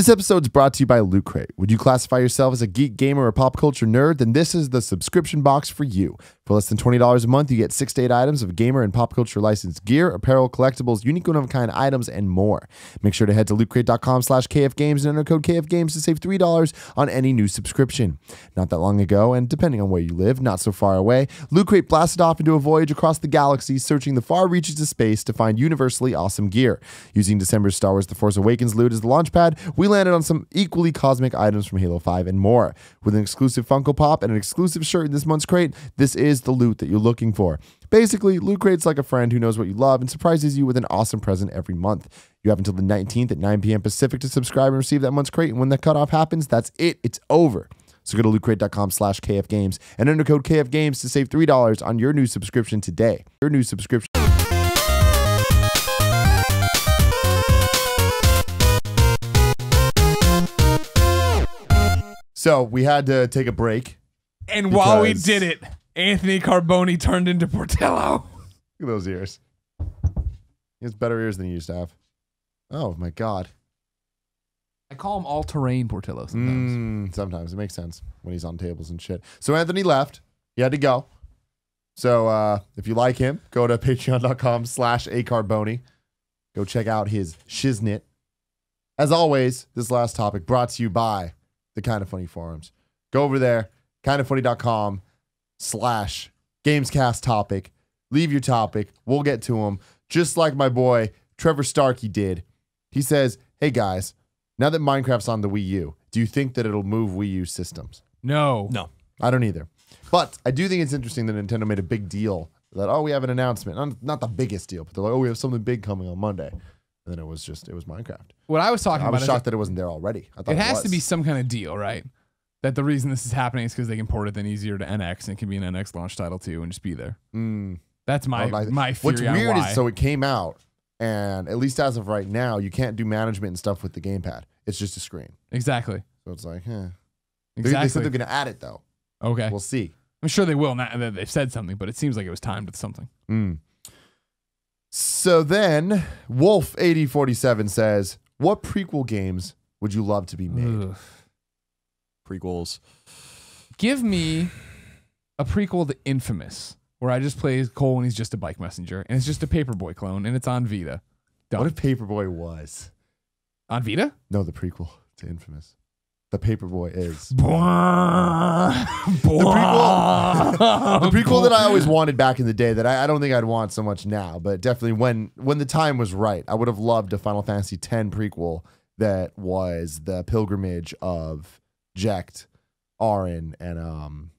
This episode is brought to you by Loot Crate. Would you classify yourself as a geek gamer or pop culture nerd? Then this is the subscription box for you. For less than $20 a month, you get six to eight items of gamer and pop culture licensed gear, apparel, collectibles, unique one of a kind items, and more. Make sure to head to lootcrate.com slash kfgames and enter code kfgames to save $3 on any new subscription. Not that long ago, and depending on where you live, not so far away, Loot Crate blasted off into a voyage across the galaxy, searching the far reaches of space to find universally awesome gear. Using December's Star Wars The Force Awakens loot as the launchpad, we landed on some equally cosmic items from Halo 5 and more. With an exclusive Funko Pop and an exclusive shirt in this month's crate, this is the loot that you're looking for. Basically, Loot Crate's like a friend who knows what you love and surprises you with an awesome present every month. You have until the 19th at 9 p.m. Pacific to subscribe and receive that month's crate, and when the cutoff happens, that's it. It's over. So go to lootcrate.com slash kfgames and enter code kfgames to save $3 on your new subscription today. Your new subscription. So we had to take a break. And while we did it, Anthony Carboni turned into Portillo. Look at those ears. He has better ears than he used to have. Oh my god. I call him all terrain Portillo sometimes. Mm, sometimes it makes sense when he's on tables and shit. So Anthony left. He had to go. So uh, if you like him, go to patreon.com slash acarboni. Go check out his shiznit. As always, this last topic brought to you by the Kinda Funny forums. Go over there, kindafunny.com slash gamescast topic. Leave your topic. We'll get to them. Just like my boy Trevor Starkey did. He says, hey guys, now that Minecraft's on the Wii U, do you think that it'll move Wii U systems? No. No. I don't either. But I do think it's interesting that Nintendo made a big deal that, oh, we have an announcement. Not, not the biggest deal, but they're like, oh, we have something big coming on Monday. And then it was just, it was Minecraft. What I was talking I about I was is shocked that it wasn't there already. I thought it has to was. be some kind of deal, right? That the reason this is happening is because they can port it then easier to NX and it can be an NX launch title too and just be there. Mm. That's my Well, I- my theory What's weird why. is so it came out, and at least as of right now, you can't do management and stuff with the gamepad. It's just a screen. exactly. So it's like, eh. They- Exactly. They said they're going to add it though. okay. We'll see. I'm sure they will. Not that they've said something, but it seems like it was timed with something. Mm. So then, Wolf8047 says, What prequel games would you love to be made? Ugh. Prequels. Give me a prequel to Infamous, where I just play Cole and he's just a bike messenger, and it's just a Paperboy clone, and it's on Vita. Done. What if Paperboy was? on Vita? No, the prequel to Infamous. The Paperboy is. the prequel- The prequel that I always wanted back in the day that I, I don't think I'd want so much now, but definitely when when the time was right, I would have loved a Final Fantasy X prequel that was the pilgrimage of Jecht, Auron, and um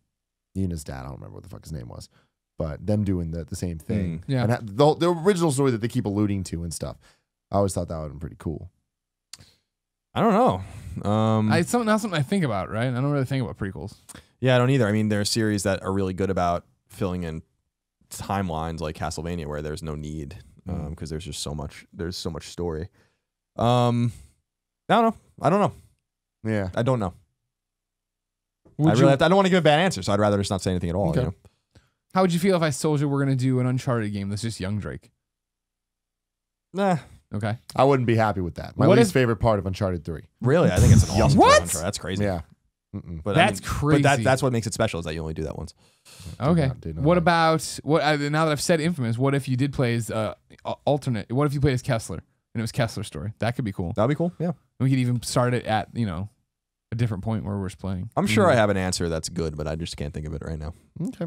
Yuna's dad. I don't remember what the fuck his name was. But them doing the, the same thing. Mm, yeah. And the, the original story that they keep alluding to and stuff. I always thought that would have been pretty cool. I don't know. Um, I, it's something, not something I think about, right? I don't really think about prequels. yeah, I don't either. I mean, there are series that are really good about filling in timelines, like Castlevania, where there's no need because Mm. there's just so much. There's so much story. Um, I don't know. I don't know. Yeah. I don't know. Would I you- really. Have to- I don't want to give a bad answer, so I'd rather just not say anything at all. Okay. You know? how would you feel if I told you we're going to do an Uncharted game that's just young Drake? Nah, Okay. I wouldn't be happy with that. My What least if- favorite part of Uncharted 3. really. I think it's an awesome What? soundtrack. That's crazy. Yeah. Mm-mm. But I That's mean- crazy. But that, that's what makes it special is that you only do that once. Okay. not- did not What know. about what? Uh, now that I've said Infamous, what if you did play as uh, alternate? What if you played as Kessler and it was Kessler's story? That could be cool. That'd be cool. Yeah. We could even start it at you know a different point where we're playing. I'm sure. I have an answer that's good, but I just can't think of it right now. Okay.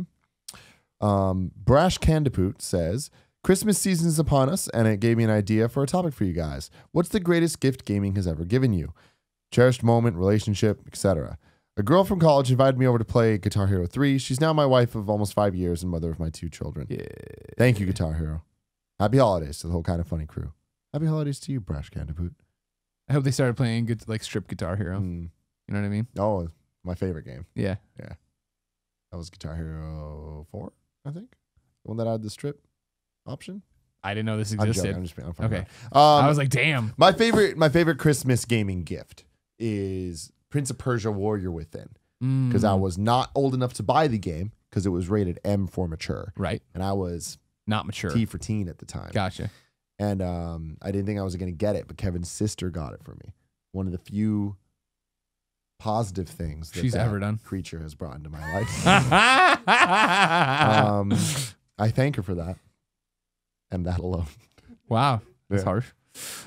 Um, Brash Candipoot says, Christmas season is upon us, and it gave me an idea for a topic for you guys. What's the greatest gift gaming has ever given you? Cherished moment, relationship, etc. A girl from college invited me over to play Guitar Hero 3. She's now my wife of almost five years and mother of my two children. Yeah. Thank you, Guitar Hero. Happy holidays to the whole Kinda Funny crew. Happy holidays to you, Brash Candipoot. I hope they started playing good like strip Guitar Hero. Mm. You know what I mean? Oh, my favorite game. Yeah. Yeah. That was Guitar Hero 4, I think. The one that had the strip option. I didn't know this I'm existed. I'm just being I'm Okay. Um, I was like, damn. my favorite, my favorite Christmas gaming gift is Prince of Persia: Warrior Within, because I Mm, was not old enough to buy the game because it was rated M for mature, right. and I was Not mature. T for teen at the time. Gotcha. And um, I didn't think I was going to get it, but Kevin's sister got it for me. one of the few positive things that She's that ever done. creature has brought into my life. um, I thank her for that, and that alone. wow, that's Yeah. harsh.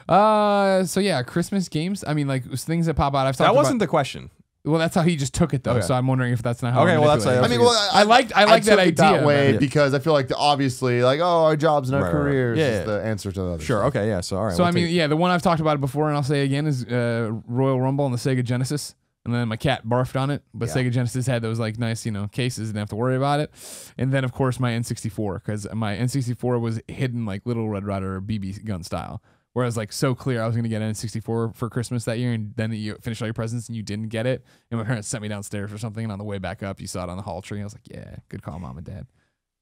Uh, so yeah, Christmas games. I mean, like things that pop out. I've That wasn't About, the question. well, that's how he just took it though. Okay. So I'm wondering if that's not how. Okay, well, that's- manipulating I mean, well, I liked- I like that took it that idea, way but- because I feel like the, obviously, like, oh, our jobs and our Right, right, right. careers Yeah, is yeah. the answer to the other. Sure. stuff. Okay. Yeah. So all right. So we'll I mean, take- yeah, the one I've talked about before, and I'll say again is uh, Royal Rumble on the Sega Genesis. And then my cat barfed on it, but Yeah. Sega Genesis had those like nice, you know, cases. Didn't have to worry about it. And then of course my N64 because my N64 was hidden like Little Red Ryder BB gun style. Where I was like so clear I was gonna get an N64 for Christmas that year, and then you finished all your presents and you didn't get it. And my parents sent me downstairs or something, and on the way back up, you saw it on the hall tree. I was like, yeah, good call, mom and dad.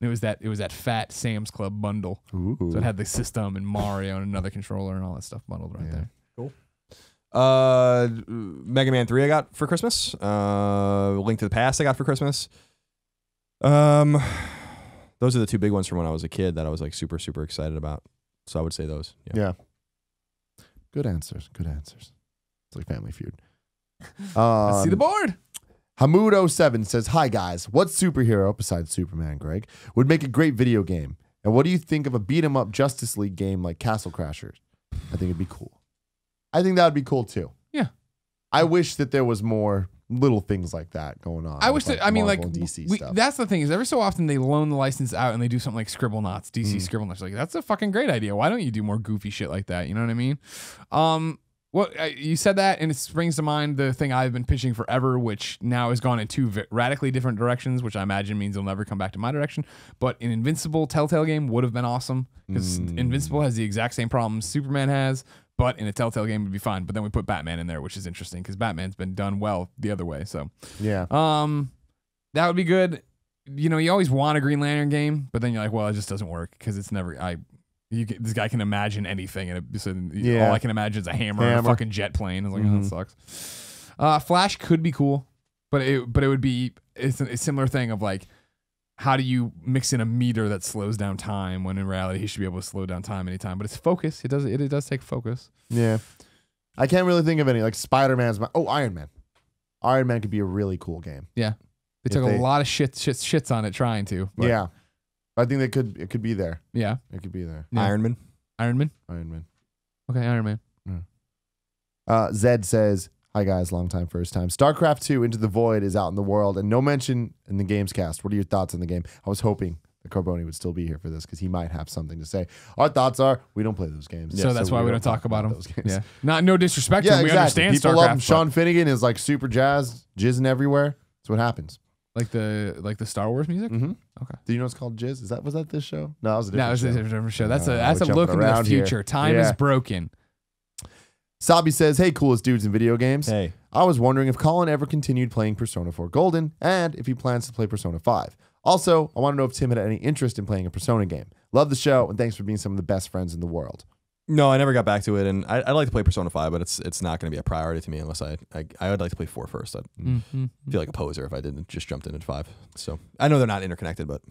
And it was that it was that fat Sam's Club bundle. Ooh. So it had the system and Mario and another controller and all that stuff bundled right Yeah. there. Uh, Mega Man Three I got for Christmas. Uh, Link to the Past I got for Christmas. Um, those are the two big ones from when I was a kid that I was like super super excited about. So I would say those. Yeah. Yeah. Good answers. Good answers. It's like Family Feud. Um, Let's see the board. Hamood07 says, Hi guys, what superhero, besides Superman, Greg, would make a great video game? And what do you think of a beat 'em up Justice League game like Castle Crashers? I think it'd be cool. I think that would be cool too. Yeah. I wish that there was more little things like that going on. I wish like, that I mean like Marvel DC we, stuff. that's the thing is every so often they loan the license out and they do something like Scribblenauts, DC Mm. Scribblenauts. Like that's a fucking great idea. Why don't you do more goofy shit like that? You know what I mean? Um, what uh, you said that and it springs to mind the thing I've been pitching forever, which now has gone in two radically different directions, which I imagine means it'll never come back to my direction. But an Invincible Telltale game would have been awesome because Mm. Invincible has the exact same problems Superman has. But in a Telltale game would be fine. But then we put Batman in there, which is interesting because Batman's been done well the other way. So yeah. um, that would be good. You know, you always want a Green Lantern game, but then you're like, well, it just doesn't work because it's never. I, you can, this guy can imagine anything, and it, so Yeah. all I can imagine is a hammer, and a fucking jet plane. It's like, oh, Mhm. that sucks. Uh, Flash could be cool, but it but it would be it's a, a similar thing of like. How do you mix in a meter that slows down time when in reality he should be able to slow down time anytime? But it's focus. It does it, it does take focus. Yeah. I can't really think of any. Like Spider Man's my oh, Iron Man. Iron Man could be a really cool game. Yeah, they If took they- a lot of shit, shits shits on it trying to. but yeah. I think they could it could be there. yeah. It could be there. Yeah. Iron Man. Iron Man. Iron Man. Okay, Iron Man. Uh, Zed says, "Hi guys, long time, first time. StarCraft Two: Into the Void is out in the world, and no mention in the Gamescast. What are your thoughts on the game? I was hoping that Carboni would still be here for this because he might have something to say. Our thoughts are we don't play those games, so that's why we don't talk about them. those games. Yeah, not no disrespect. to Yeah, them. We understand People StarCraft, love him. Sean Finnegan is like super jazzed, jizzing everywhere. That's what happens. like the like the Star Wars music. Mm-hmm. Okay. Do you know what's called jizz? Is that was that this show? No, that was a different That was show. a different show. That's a Uh, that's a look into the around here. future. Time Yeah. is broken. Sabi says, "Hey, coolest dudes in video games. Hey. I was wondering if Colin ever continued playing Persona 4 Golden and if he plans to play Persona 5. Also, I want to know if Tim had any interest in playing a Persona game. Love the show and thanks for being some of the best friends in the world. No, I never got back to it, and I, I'd like to play Persona Five, but it's it's not going to be a priority to me unless I, I I would like to play four first. I'd Mhm. feel like a poser if I didn't just jumped in at five. So I know they're not interconnected, but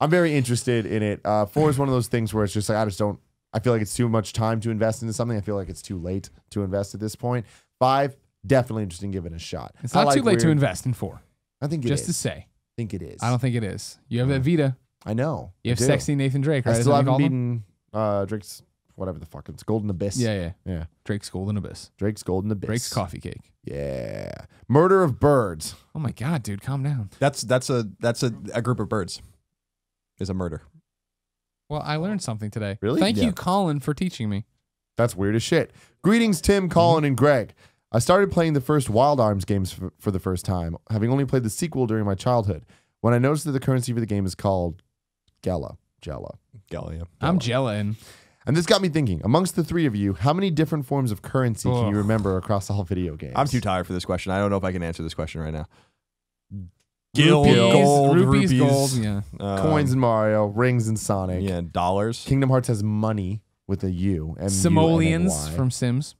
I'm very interested in it. Uh, 4 is one of those things where it's just like, I just don't, I feel like it's too much time to invest into something. I feel like it's too late to invest at this point. 5, definitely interested in giving it a shot. It's I not too like late to invest in four. I think it Just is. to say, I think it is. I don't think it is. You have a Vita. I know. You have sexy Nathan Drake. Right? I still that what you haven't call beaten uh, Drake's, whatever the fuck it's Golden Abyss. Yeah, yeah. Yeah. Drake's Golden Abyss. Drake's Golden Abyss. Drake's coffee cake. Yeah. Murder of Birds. Oh my god, dude, calm down. that's that's a that's a, a group of birds. Is a murder. Well, I learned something today. Really? Thank Yeah. you, Colin, for teaching me. That's weird as shit. Greetings, Tim, mm-hmm. Colin, and Greg. I started playing the first Wild Arms games for, for the first time, having only played the sequel during my childhood. When I noticed that the currency for the game is called Gala, Gella. Galia. I'm gelling. And this got me thinking, amongst the three of you, how many different forms of currency can you remember across all video games? I'm too tired for this question. I don't know if I can answer this question right now. Gil, rupees, gold, rupees, rupees. gold. Yeah. Um, Coins in Mario, rings in Sonic. yeah, dollars. Kingdom Hearts has money with a U and Simoleons from Sims.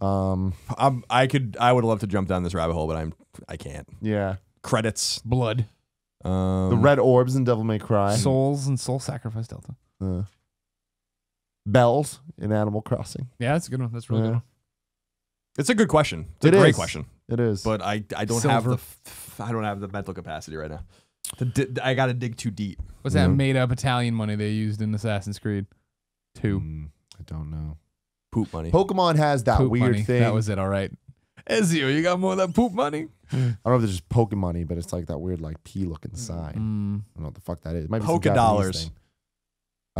Um, I'm, I could. I would love to jump down this rabbit hole, but I'm. I can't. yeah. Credits. Blood. Um, The red orbs in Devil May Cry. Souls and Soul Sacrifice Delta. Uh, bells in Animal Crossing. Yeah, that's a good one. That's really Yeah. good one. It's a good question. It's It a great is. question, It is. but I I don't have the f- I don't have the mental capacity right now. To di- I got to dig too deep. What's that made up Italian money they used in Assassin's Creed? Two. Mm, I don't know. Poop money. Pokemon has that poop weird money. thing. That was it. All right. Ezio, you got more of that poop money? I don't know if it's just Pokemon, money, but it's like that weird like P looking sign. Mm. I don't know what the fuck that is. It might be some Polka Japanese dollars. thing.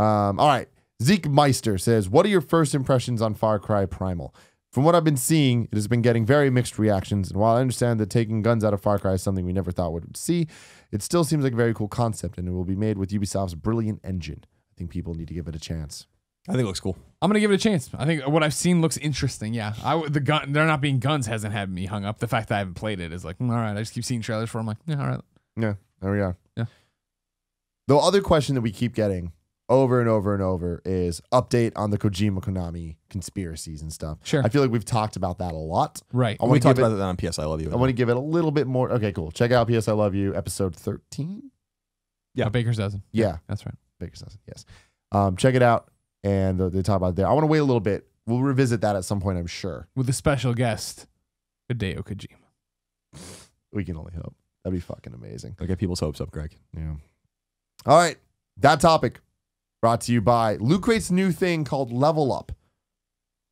Um, all right. Zeke Meister says, What are your first impressions on Far Cry Primal? From what I've been seeing, it has been getting very mixed reactions. And while I understand that taking guns out of Far Cry is something we never thought we would see, it still seems like a very cool concept and it will be made with Ubisoft's brilliant engine. I think people need to give it a chance. I think it looks cool. I'm gonna give it a chance. I think what I've seen looks interesting. Yeah, I w- the gun there not being guns hasn't had me hung up. The fact that I haven't played it is like, mm, all right. I just keep seeing trailers for. it. I'm like, yeah, all right. Yeah, there we are. Yeah. The other question that we keep getting over and over and over is update on the Kojima Konami conspiracies and stuff. Sure. I feel like we've talked about that a lot. Right. I we to talked give it, about that on PS I Love You. I want to give it a little bit more. Okay, cool. Check out PS I Love You episode 13. Yeah. A baker's dozen. Yeah, That's right. Baker's dozen. Yes. Um, check it out and they talk about it there. I want to wait a little bit. We'll revisit that at some point, I'm sure. With a special guest, Hideo Kojima. We can only hope. That'd be fucking amazing. I'll get people's hopes up, Greg. Yeah. All right. That topic brought to you by Loot Crate's new thing called Level Up.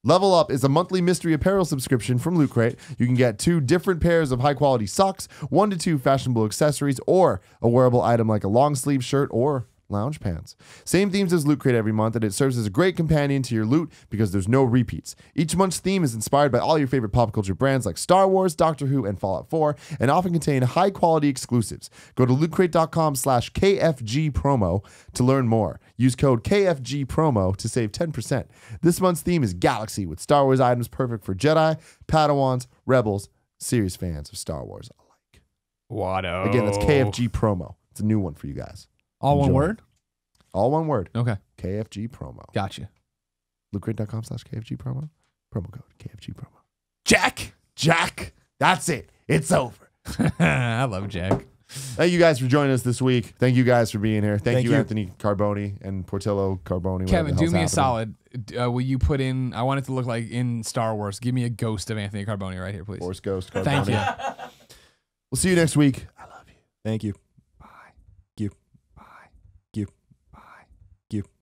Level Up is a monthly mystery apparel subscription from Loot Crate. You can get two different pairs of high quality socks, one to two fashionable accessories, or a wearable item like a long sleeve shirt or lounge pants. Same themes as Loot Crate every month, and it serves as a great companion to your loot because there's no repeats. Each month's theme is inspired by all your favorite pop culture brands like Star Wars, Doctor Who, and Fallout 4, and often contain high quality exclusives. Go to lootcrate.com slash KFG promo to learn more. Use code KFG promo to save 10%. This month's theme is Galaxy with Star Wars items perfect for Jedi, Padawans, Rebels, serious fans of Star Wars alike. Watto. Again, that's KFG promo. It's a new one for you guys. All one word? All one word. Okay. KFG promo. Gotcha. Lootcrate.com slash KFG promo. Promo code KFG promo. Jack. Jack, that's it. It's over. I love Jack. Thank you guys for joining us this week. Thank you guys for being here. Thank, Thank you, you. Anthony Carboni and Portillo Carboni. Kevin, do me a solid. Uh, will you put in? I want it to look like in Star Wars. Give me a ghost of Anthony Carboni right here, please. Force Ghost Carboni. Thank you. We'll see you next week. I love you. Thank you.